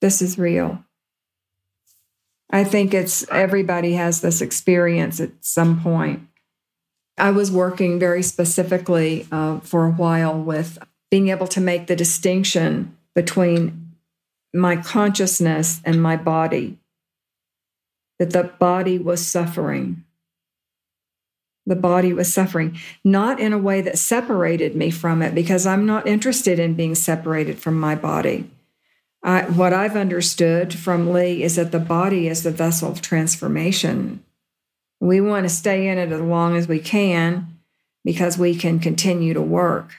This is real. I think it's everybody has this experience at some point. I was working very specifically uh, for a while with being able to make the distinction between my consciousness and my body, that the body was suffering. The body was suffering, not in a way that separated me from it, because I'm not interested in being separated from my body. I, what I've understood from Lee is that the body is the vessel of transformation we want to stay in it as long as we can because we can continue to work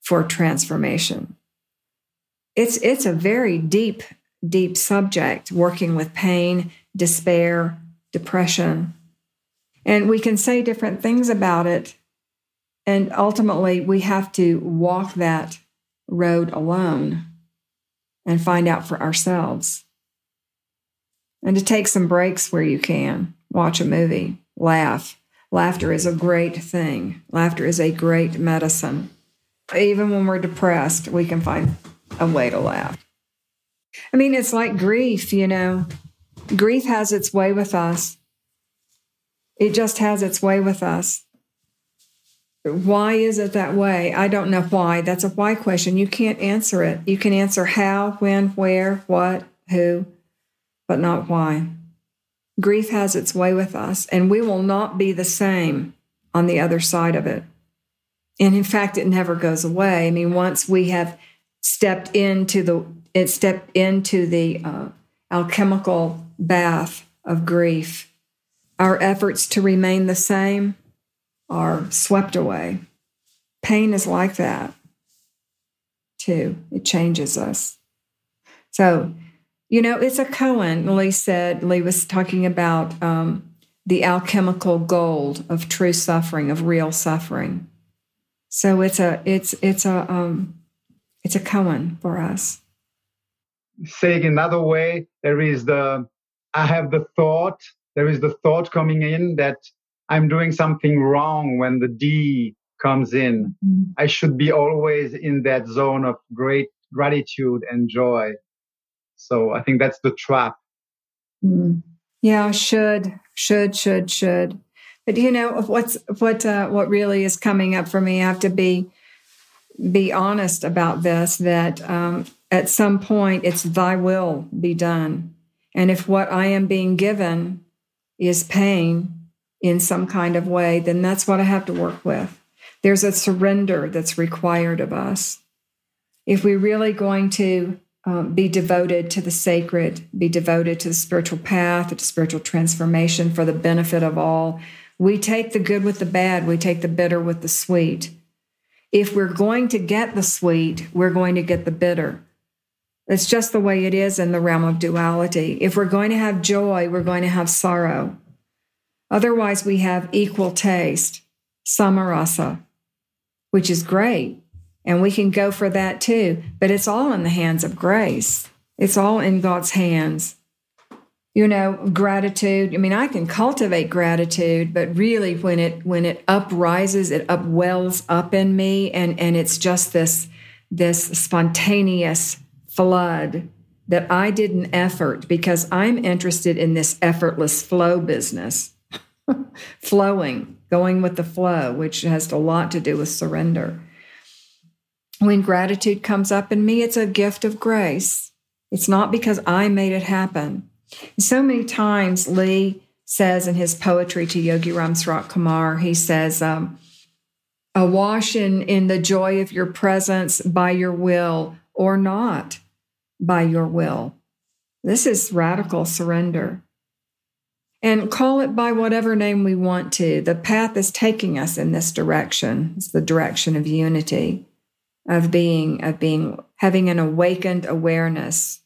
for transformation. It's, it's a very deep, deep subject working with pain, despair, depression. And we can say different things about it. And ultimately, we have to walk that road alone and find out for ourselves. And to take some breaks where you can watch a movie, laugh. Laughter is a great thing. Laughter is a great medicine. Even when we're depressed, we can find a way to laugh. I mean, it's like grief, you know. Grief has its way with us. It just has its way with us. Why is it that way? I don't know why. That's a why question. You can't answer it. You can answer how, when, where, what, who, but not why. Grief has its way with us, and we will not be the same on the other side of it. And in fact, it never goes away. I mean, once we have stepped into the it stepped into the uh, alchemical bath of grief, our efforts to remain the same are swept away. Pain is like that too. It changes us. So, you know, it's a koan. Lee said, Lee was talking about um, the alchemical gold of true suffering, of real suffering. So it's a it's it's a um, it's a koan for us. Saying another way, there is the I have the thought. There is the thought coming in that I'm doing something wrong when the D comes in. Mm-hmm. I should be always in that zone of great gratitude and joy. So I think that's the trap. Mm. Yeah, should, should, should, should. But you know what's what uh, what really is coming up for me. I have to be be honest about this. That um, at some point it's Thy will be done, and if what I am being given is pain, in some kind of way, then that's what I have to work with. There's a surrender that's required of us. If we're really going to um, be devoted to the sacred, be devoted to the spiritual path, to spiritual transformation for the benefit of all, we take the good with the bad, we take the bitter with the sweet. If we're going to get the sweet, we're going to get the bitter. It's just the way it is in the realm of duality. If we're going to have joy, we're going to have sorrow. Otherwise, we have equal taste, samarasa, which is great. And we can go for that too. But it's all in the hands of grace, it's all in God's hands. You know, gratitude. I mean, I can cultivate gratitude, but really when it when it uprises, it upwells up in me and and it's just this this spontaneous flood that I didn't effort because I'm interested in this effortless flow business. [laughs] flowing, going with the flow, which has a lot to do with surrender. When gratitude comes up in me, it's a gift of grace. It's not because I made it happen. So many times, Lee says in his poetry to Yogi Ramsuratkumar, he says, um, Awash in, in the joy of your presence by your will or not by your will. This is radical surrender and call it by whatever name we want to. The path is taking us in this direction. It's the direction of unity, of being, of being, having an awakened awareness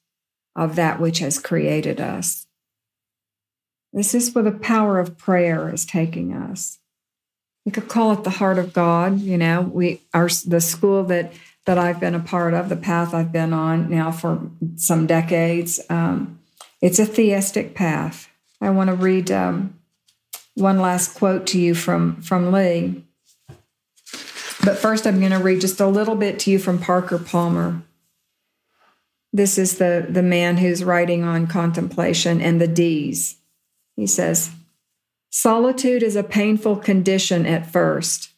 of that which has created us. This is where the power of prayer is taking us. We could call it the heart of God. You know, we are the school that that I've been a part of, the path I've been on now for some decades. Um, it's a theistic path I want to read um, one last quote to you from, from Lee. But first, I'm going to read just a little bit to you from Parker Palmer. This is the, the man who's writing on contemplation and the D's. He says, Solitude is a painful condition at first,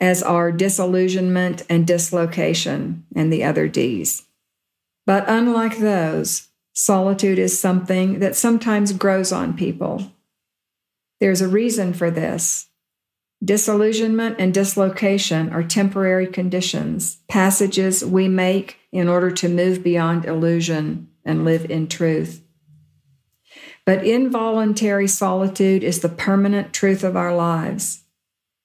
as are disillusionment and dislocation and the other D's. But unlike those, Solitude is something that sometimes grows on people. There's a reason for this. Disillusionment and dislocation are temporary conditions, passages we make in order to move beyond illusion and live in truth. But involuntary solitude is the permanent truth of our lives.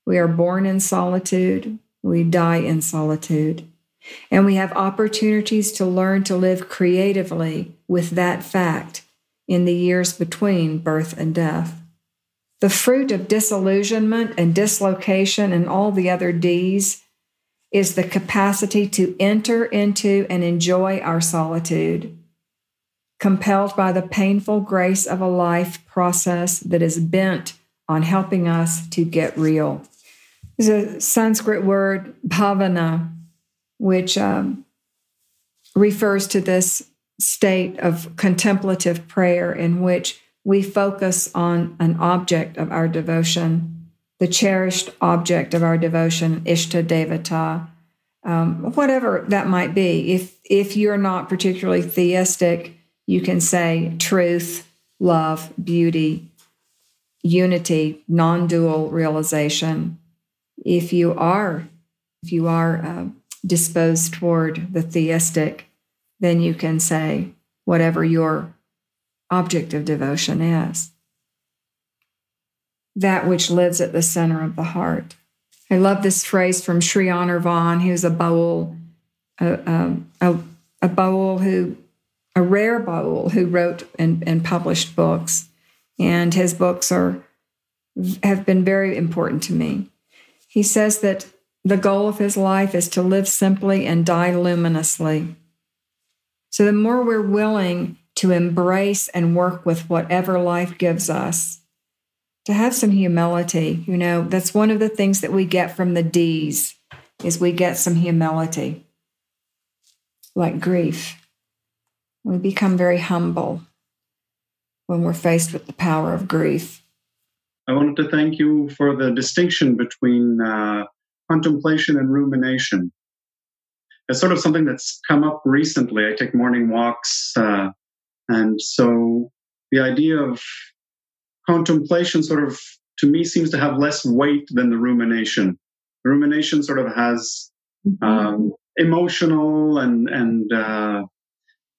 We are born in solitude, we die in solitude. And we have opportunities to learn to live creatively with that fact in the years between birth and death. The fruit of disillusionment and dislocation and all the other D's is the capacity to enter into and enjoy our solitude, compelled by the painful grace of a life process that is bent on helping us to get real. There's a Sanskrit word, bhavana, which um, refers to this state of contemplative prayer in which we focus on an object of our devotion, the cherished object of our devotion, Ishta Devata, um, whatever that might be. If if you're not particularly theistic, you can say truth, love, beauty, unity, non-dual realization. If you are if you are uh, disposed toward the theistic, then you can say whatever your object of devotion is. That which lives at the center of the heart. I love this phrase from Sri Anirvan, who's a Baul, a, a, a Baul who, a rare Baul who wrote and, and published books. And his books are have been very important to me. He says that the goal of his life is to live simply and die luminously. So the more we're willing to embrace and work with whatever life gives us, to have some humility, you know, that's one of the things that we get from the D's is we get some humility. Like grief. We become very humble when we're faced with the power of grief. I wanted to thank you for the distinction between uh, contemplation and rumination. It's sort of something that's come up recently. I take morning walks, uh, and so the idea of contemplation sort of, to me, seems to have less weight than the rumination. The rumination sort of has mm-hmm. um, emotional and and uh,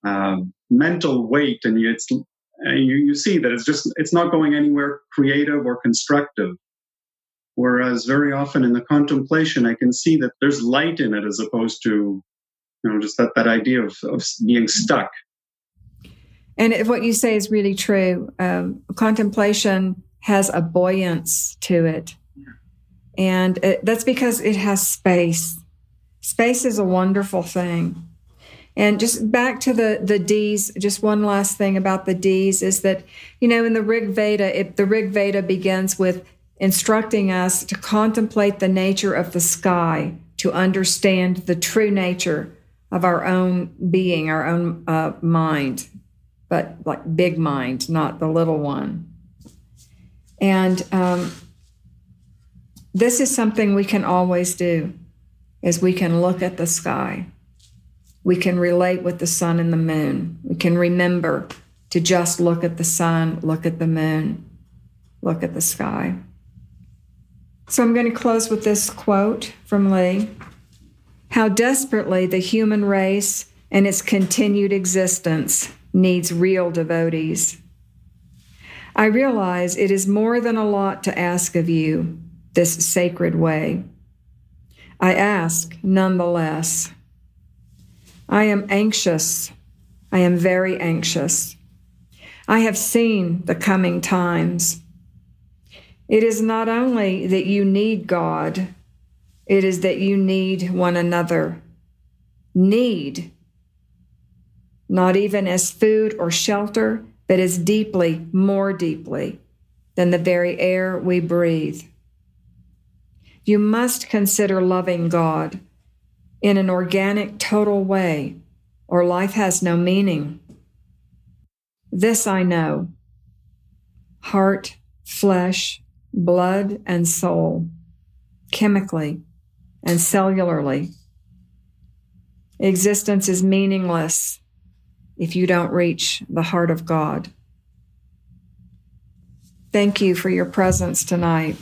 uh, mental weight, and it's you, you see that it's just it's not going anywhere creative or constructive. Whereas very often in the contemplation, I can see that there's light in it as opposed to, you know, just that, that idea of, of being stuck. And if what you say is really true. Um, contemplation has a buoyance to it. And it, that's because it has space. Space is a wonderful thing. And just back to the the D's, just one last thing about the D's is that, you know, in the Rig Veda, it, the Rig Veda begins with instructing us to contemplate the nature of the sky, to understand the true nature of our own being, our own uh, mind, but like big mind, not the little one. And um, this is something we can always do, is we can look at the sky. We can relate with the sun and the moon. We can remember to just look at the sun, look at the moon, look at the sky. So I'm going to close with this quote from Lee How desperately the human race and its continued existence needs real devotees. I realize it is more than a lot to ask of you, this sacred way. I ask nonetheless. I am anxious. I am very anxious. I have seen the coming times. It is not only that you need God, it is that you need one another. Need, not even as food or shelter, but as deeply, more deeply than the very air we breathe. You must consider loving God in an organic, total way, or life has no meaning. This I know heart, flesh, blood and soul, chemically and cellularly. Existence is meaningless if you don't reach the heart of God. Thank you for your presence tonight.